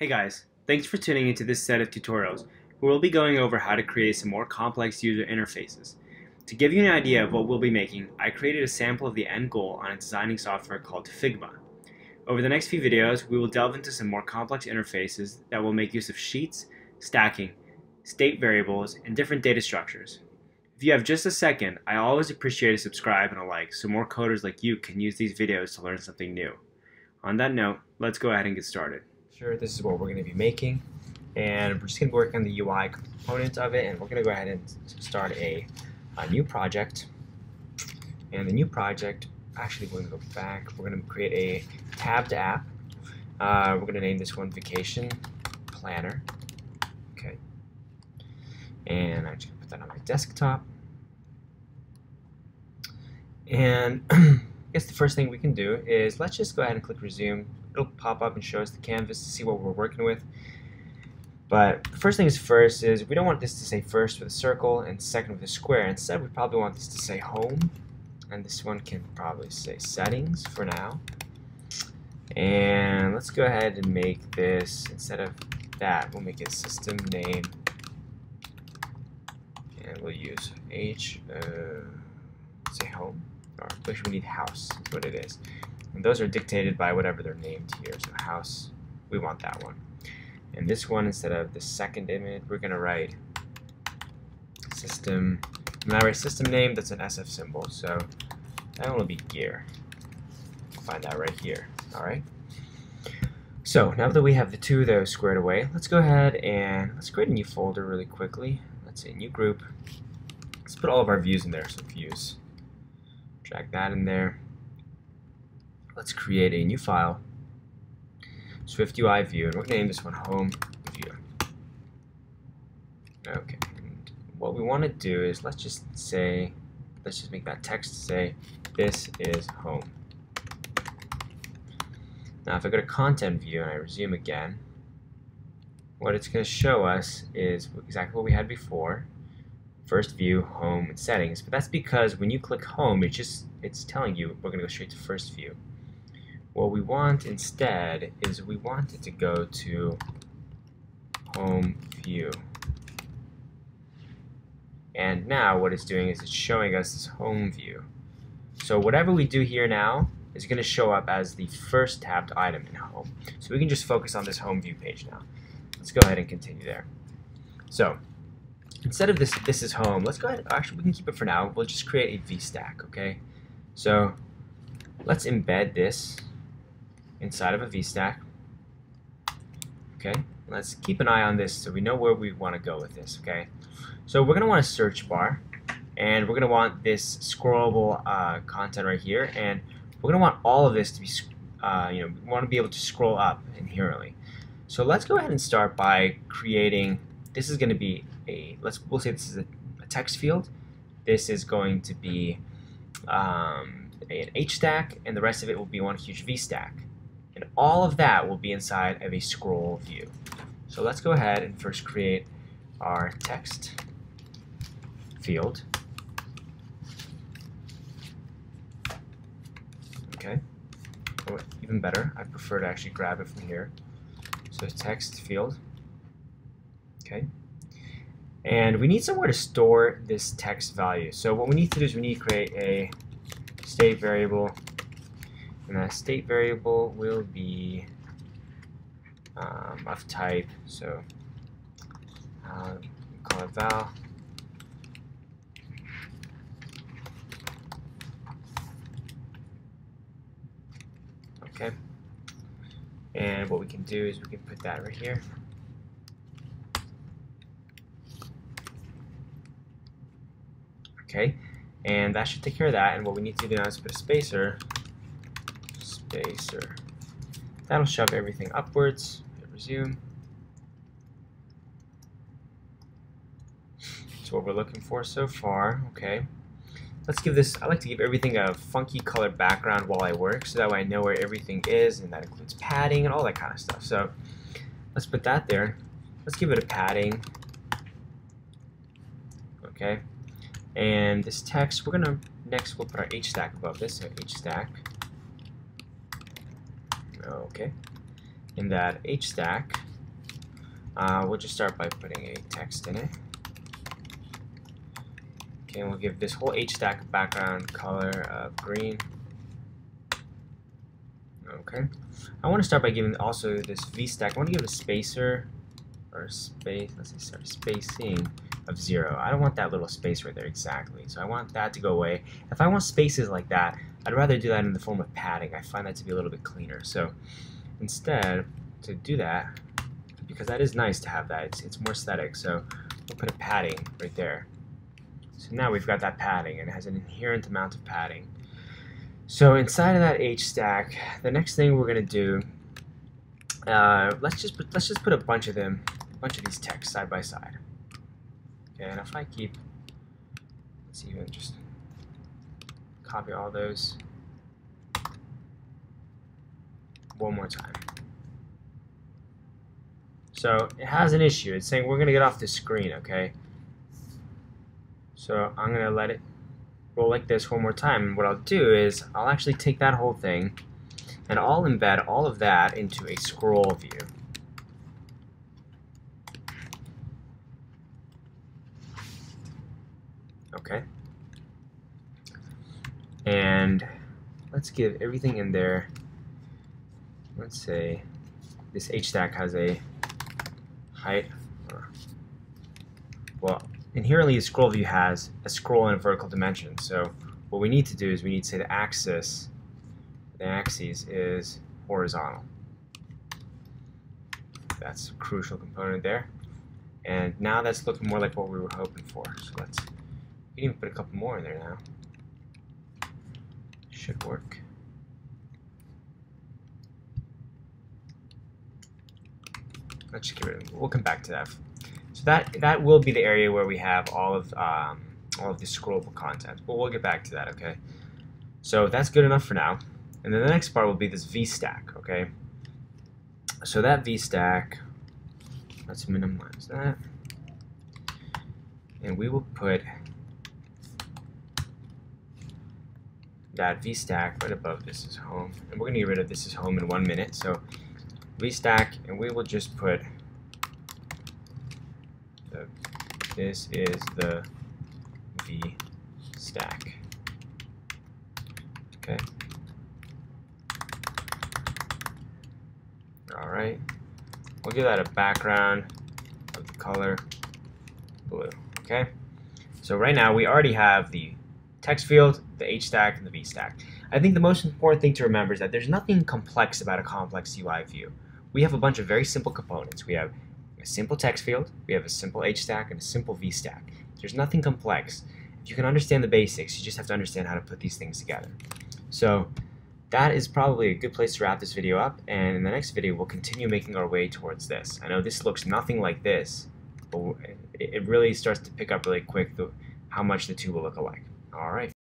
Hey guys, thanks for tuning into this set of tutorials where we'll be going over how to create some more complex user interfaces. To give you an idea of what we'll be making, I created a sample of the end goal on a designing software called Figma. Over the next few videos, we will delve into some more complex interfaces that will make use of sheets, stacking, state variables, and different data structures. If you have just a second, I always appreciate a subscribe and a like so more coders like you can use these videos to learn something new. On that note, let's go ahead and get started. Sure, this is what we're going to be making. And we're just going to work on the UI component of it and we're going to go ahead and start a, a new project. And the new project actually we're going to go back we're going to create a tabbed app. Uh, we're going to name this one vacation planner. Okay. And I'm just going to put that on my desktop. And I guess the first thing we can do is let's just go ahead and click resume. It'll pop up and show us the canvas to see what we're working with. But first things first is we don't want this to say first with a circle and second with a square. Instead, we probably want this to say home. And this one can probably say settings for now. And let's go ahead and make this, instead of that, we'll make it system name. And we'll use H, uh, say home or actually we need house is what it is. And those are dictated by whatever they're named here. So house, we want that one. And this one, instead of the second image, we're going to write system. When I write system name, that's an SF symbol. So that one will be gear. Find that right here. All right. So now that we have the two of those squared away, let's go ahead and let's create a new folder really quickly. Let's say new group. Let's put all of our views in there. So views. Drag that in there. Let's create a new file. Swift UI view, and we're going to name this one home view. Okay, and what we want to do is let's just say, let's just make that text say, this is home. Now if I go to content view and I resume again, what it's going to show us is exactly what we had before first view, home, and settings. But that's because when you click home, it just it's telling you we're going to go straight to first view. What we want instead is we want it to go to home view. And now what it's doing is it's showing us this home view. So whatever we do here now is going to show up as the first tabbed item in home. So we can just focus on this home view page now. Let's go ahead and continue there. So instead of this this is home, let's go ahead, actually we can keep it for now. We'll just create a VStack, okay? So let's embed this inside of a VStack. Okay, let's keep an eye on this so we know where we want to go with this, okay? So we're going to want a search bar, and we're going to want this scrollable uh, content right here, and we're going to want all of this to be, uh, you know, we want to be able to scroll up inherently. So let's go ahead and start by creating, this is going to be a, let's, we'll say this is a, a text field. This is going to be um, an H stack, and the rest of it will be one huge V stack. And all of that will be inside of a scroll view. So let's go ahead and first create our text field. Okay. Or even better, I prefer to actually grab it from here. So text field. Okay. And we need somewhere to store this text value. So what we need to do is we need to create a state variable. And that state variable will be um, of type, so uh, call it val. Okay. And what we can do is we can put that right here. Okay, and that should take care of that. And what we need to do now is put a spacer, spacer. That'll shove everything upwards. Hit resume. That's what we're looking for so far. Okay. Let's give this, I like to give everything a funky color background while I work so that way I know where everything is and that includes padding and all that kind of stuff. So let's put that there. Let's give it a padding. Okay. And this text, we're gonna next we'll put our H stack above this, so H stack. Okay. In that H stack, Uh, we'll just start by putting a text in it. Okay, we'll give this whole H stack background color of green. Okay. I want to start by giving also this V stack. I want to give it a spacer or space. Let's see, sorry, spacing of zero. I don't want that little space right there exactly. So I want that to go away. If I want spaces like that, I'd rather do that in the form of padding. I find that to be a little bit cleaner. So instead, to do that, because that is nice to have that, it's, it's more aesthetic. So we'll put a padding right there. So now we've got that padding, and it has an inherent amount of padding. So inside of that H stack, the next thing we're gonna do, uh, let's just put, let's just put a bunch of them, a bunch of these texts side by side. And if I keep, let's even just copy all those one more time. So it has an issue. It's saying we're gonna get off the screen, okay? So I'm gonna let it roll like this one more time. And what I'll do is I'll actually take that whole thing and I'll embed all of that into a scroll view. Okay. And let's give everything in there. Let's say this H stack has a height. Well, inherently a scroll view has a scroll and a vertical dimension. So what we need to do is we need to say the axis, the axis is horizontal. That's a crucial component there. And now that's looking more like what we were hoping for. So let's, we can even put a couple more in there now. Should work. Let's just get rid of it. We'll come back to that so that that will be the area where we have all of um, all of the scrollable content. But we'll get back to that, okay? So that's good enough for now. And then the next part will be this VStack, okay? So that VStack, let's minimize that. And we will put that VStack right above this is home. And we're going to get rid of this is home in one minute. So VStack, and we will just put this is the V stack. Okay. Alright. We'll give that a background of the color blue. Okay. So right now we already have the text field, the H stack, and the V stack. I think the most important thing to remember is that there's nothing complex about a complex UI view. We have a bunch of very simple components. We have a simple text field, we have a simple H stack, and a simple V stack. There's nothing complex. If you can understand the basics, you just have to understand how to put these things together. So that is probably a good place to wrap this video up, and in the next video we'll continue making our way towards this. I know this looks nothing like this, but it really starts to pick up really quick the, how much the two will look alike. Alright.